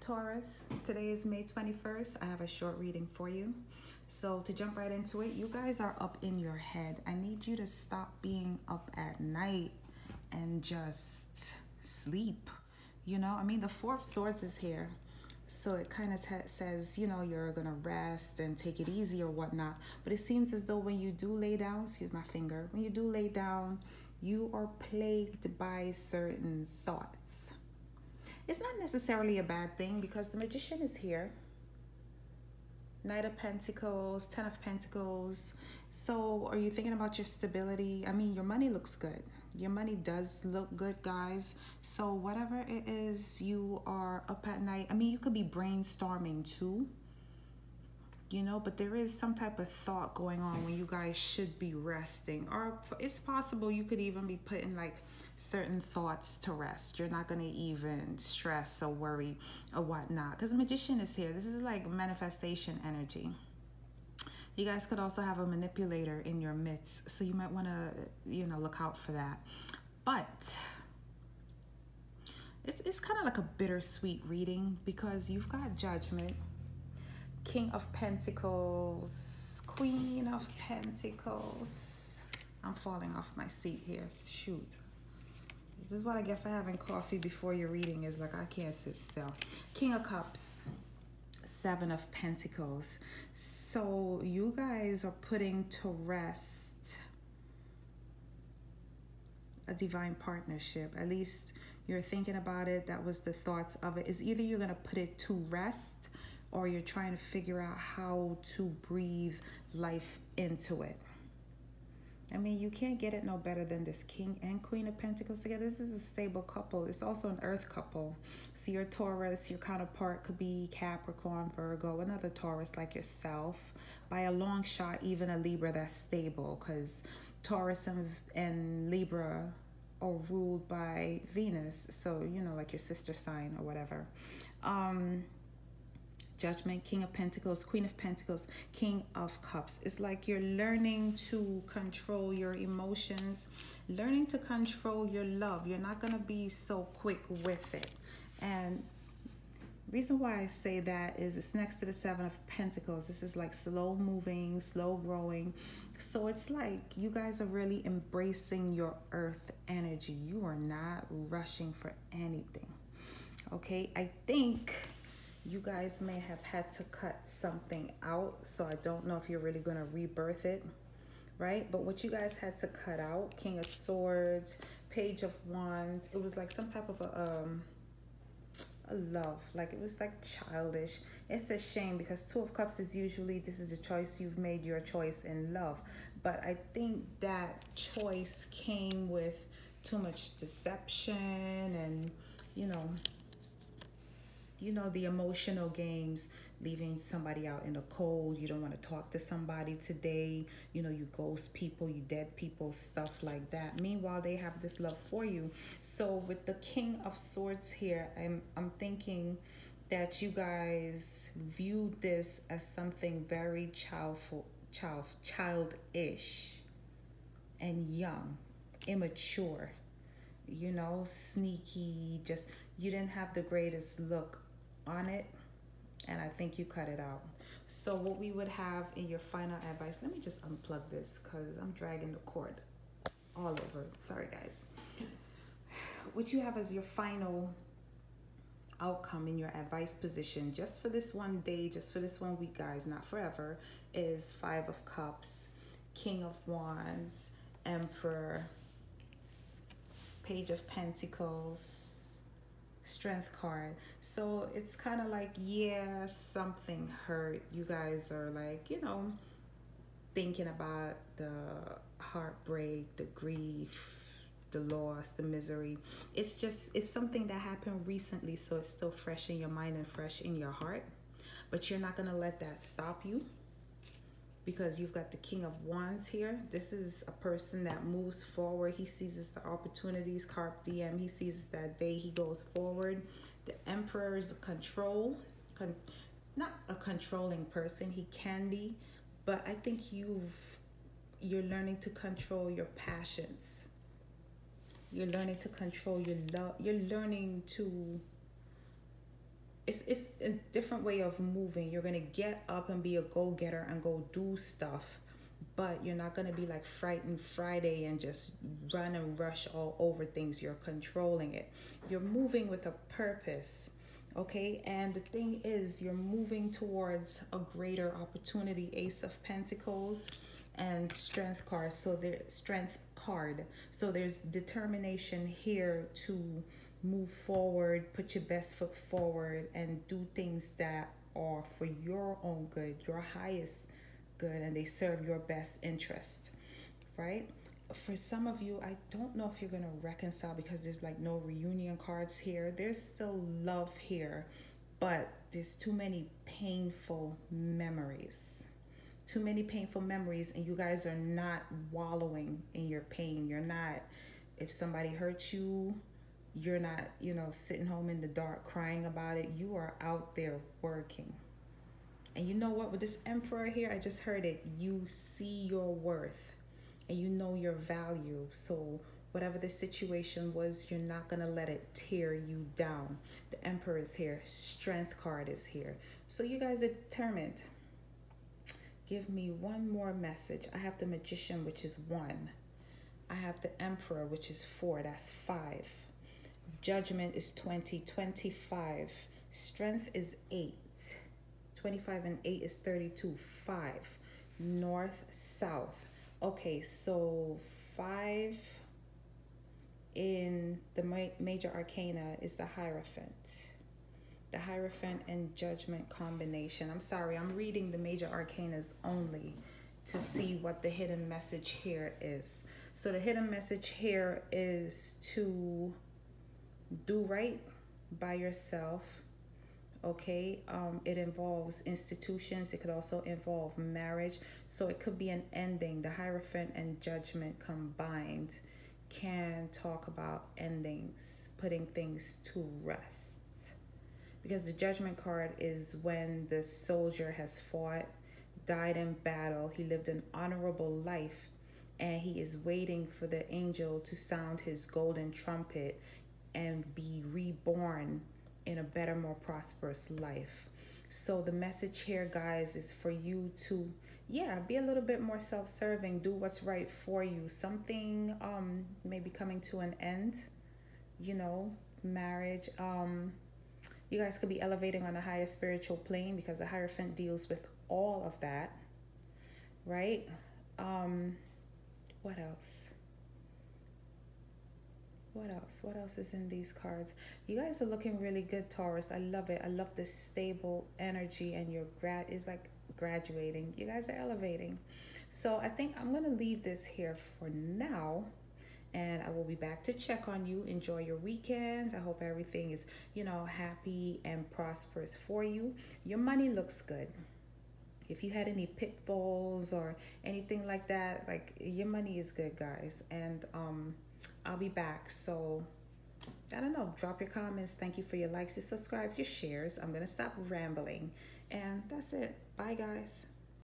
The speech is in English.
Taurus. Today is May 21st. I have a short reading for you. So, to jump right into it, you guys are up in your head. I need you to stop being up at night and just sleep. You know, I mean, the Four of Swords is here. So it kind of says, you know, you're going to rest and take it easy or whatnot. But it seems as though when you do lay down, excuse my finger, when you do lay down, you are plagued by certain thoughts it's not necessarily a bad thing because the magician is here. Knight of Pentacles, Ten of Pentacles. So, are you thinking about your stability? I mean, your money looks good. Your money does look good, guys. So, whatever it is you are up at night, I mean, you could be brainstorming too you know but there is some type of thought going on when you guys should be resting. Or it's possible you could even be putting like certain thoughts to rest. You're not going to even stress or worry or whatnot. Because the magician is here. This is like manifestation energy. You guys could also have a manipulator in your midst so you might want to you know look out for that. But it's, it's kind of like a bittersweet reading because you've got judgment King of Pentacles, Queen of Pentacles. I'm falling off my seat here. Shoot. This is what I get for having coffee before your reading is like I can't sit still. King of Cups, Seven of Pentacles. So you guys are putting to rest a divine partnership. At least you're thinking about it. That was the thoughts of it. Is either you're going to put it to rest or you're trying to figure out how to breathe life into it. I mean, you can't get it no better than this King and Queen of Pentacles together. This is a stable couple. It's also an Earth couple. So your Taurus, your counterpart could be Capricorn, Virgo, another Taurus like yourself. By a long shot, even a Libra that's stable because Taurus and, and Libra are ruled by Venus. So, you know, like your sister sign or whatever. Um, Judgment, King of Pentacles, Queen of Pentacles, King of Cups. It's like you're learning to control your emotions, learning to control your love. You're not going to be so quick with it. And reason why I say that is it's next to the Seven of Pentacles. This is like slow moving, slow growing. So it's like you guys are really embracing your earth energy. You are not rushing for anything. Okay, I think you guys may have had to cut something out so i don't know if you're really going to rebirth it right? But what you guys had to cut out king of swords page of wands it was like some type of a um a love like it was like childish. It's a shame because two of cups is usually this is a choice you've made your choice in love. But i think that choice came with too much deception and you know you know, the emotional games, leaving somebody out in the cold. You don't want to talk to somebody today. You know, you ghost people, you dead people, stuff like that. Meanwhile, they have this love for you. So with the King of Swords here, I'm I'm thinking that you guys viewed this as something very childful, child, childish, and young, immature. You know, sneaky. Just you didn't have the greatest look on it and I think you cut it out. So what we would have in your final advice, let me just unplug this because I'm dragging the cord all over. Sorry guys. What you have as your final outcome in your advice position just for this one day, just for this one week, guys, not forever, is Five of Cups, King of Wands, Emperor, Page of Pentacles, strength card. So it's kind of like, yeah, something hurt. You guys are like, you know, thinking about the heartbreak, the grief, the loss, the misery. It's just, it's something that happened recently. So it's still fresh in your mind and fresh in your heart. But you're not going to let that stop you because you've got the King of Wands here. This is a person that moves forward. He seizes the opportunities, carp diem. He seizes that day. He goes forward. The Emperor is a control, con not a controlling person. He can be, but I think you've you're learning to control your passions. You're learning to control your love. You're learning to it's it's a different way of moving. You're gonna get up and be a go getter and go do stuff, but you're not gonna be like frightened Friday and just run and rush all over things. You're controlling it. You're moving with a purpose. Okay, and the thing is, you're moving towards a greater opportunity. Ace of Pentacles and Strength card. So there, Strength card. So there's determination here to move forward, put your best foot forward, and do things that are for your own good, your highest good, and they serve your best interest, right? For some of you, I don't know if you're going to reconcile because there's like no reunion cards here. There's still love here, but there's too many painful memories. Too many painful memories, and you guys are not wallowing in your pain. You're not, if somebody hurts you, you're not, you know, sitting home in the dark crying about it. You are out there working. And you know what? With this emperor here, I just heard it. You see your worth and you know your value. So, whatever the situation was, you're not going to let it tear you down. The emperor is here, strength card is here. So, you guys are determined. Give me one more message. I have the magician, which is one. I have the emperor, which is four. That's five. Judgment is 20. 25. Strength is 8. 25 and 8 is 32. 5. North, south. Okay, so 5 in the major arcana is the Hierophant. The Hierophant and Judgment combination. I'm sorry, I'm reading the major arcanas only to see what the hidden message here is. So the hidden message here is to do right by yourself okay? Um, it involves institutions it could also involve marriage. So it could be an ending. The hierophant and judgment combined can talk about endings putting things to rest. Because the judgment card is when the soldier has fought died in battle he lived an honorable life and he is waiting for the angel to sound his golden trumpet and be reborn in a better, more prosperous life. So, the message here, guys, is for you to, yeah, be a little bit more self serving, do what's right for you. Something um, may be coming to an end, you know, marriage. Um, you guys could be elevating on a higher spiritual plane because the Hierophant deals with all of that, right? Um, what else? What else? What else is in these cards? You guys are looking really good taurus. I love it. I love this stable energy and your grad is like graduating. You guys are elevating. So i think i'm gonna leave this here for now and i will be back to check on you. Enjoy your weekend. I hope everything is you know happy and prosperous for you. Your money looks good. If you had any pitfalls or anything like that like your money is good guys. And um I'll be back. So I don't know. Drop your comments. Thank you for your likes, your subscribes, your shares. I'm going to stop rambling. And that's it. Bye, guys.